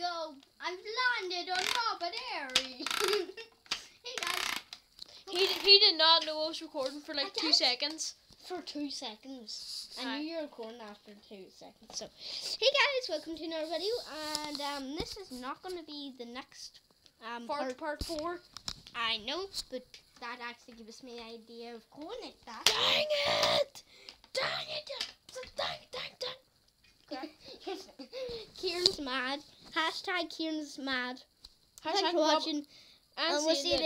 I've landed on of Harry. hey guys. He he did not know I was recording for like I two seconds. For two seconds. I knew you were recording after two seconds. So, hey guys, welcome to another video. And um, this is not going to be the next um, Part part. part four. I know, but that actually gives me the idea of calling it that. Dang it! Dang it! Dang dang dang. Ciaran's mad. Hashtag Ciaran's mad. Hashtag Thanks for watching. And And we'll see you later.